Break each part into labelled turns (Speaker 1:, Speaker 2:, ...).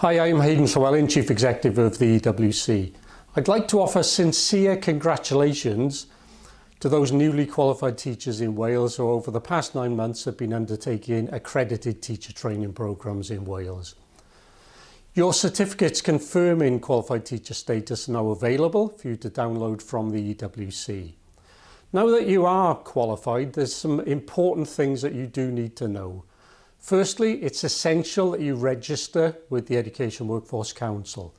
Speaker 1: Hi, I'm Hayden Llewellyn, Chief Executive of the EWC. I'd like to offer sincere congratulations to those newly qualified teachers in Wales who over the past nine months have been undertaking accredited teacher training programmes in Wales. Your certificates confirming qualified teacher status are now available for you to download from the EWC. Now that you are qualified, there's some important things that you do need to know. Firstly, it's essential that you register with the Education Workforce Council.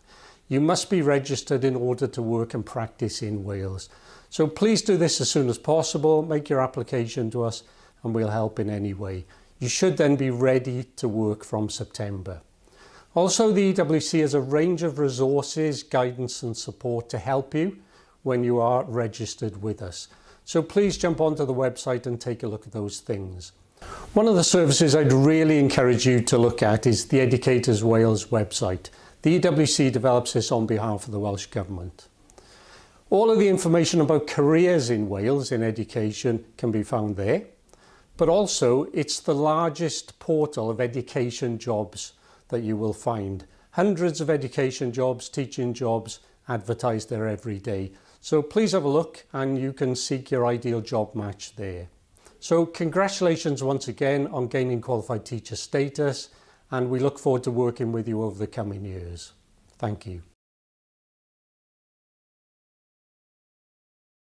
Speaker 1: You must be registered in order to work and practice in Wales. So please do this as soon as possible, make your application to us and we'll help in any way. You should then be ready to work from September. Also, the EWC has a range of resources, guidance and support to help you when you are registered with us. So please jump onto the website and take a look at those things. One of the services I'd really encourage you to look at is the Educators Wales website. The EWC develops this on behalf of the Welsh Government. All of the information about careers in Wales in education can be found there, but also it's the largest portal of education jobs that you will find. Hundreds of education jobs, teaching jobs advertised there every day. So please have a look and you can seek your ideal job match there. So congratulations once again on gaining qualified teacher status and we look forward to working with you over the coming years. Thank you.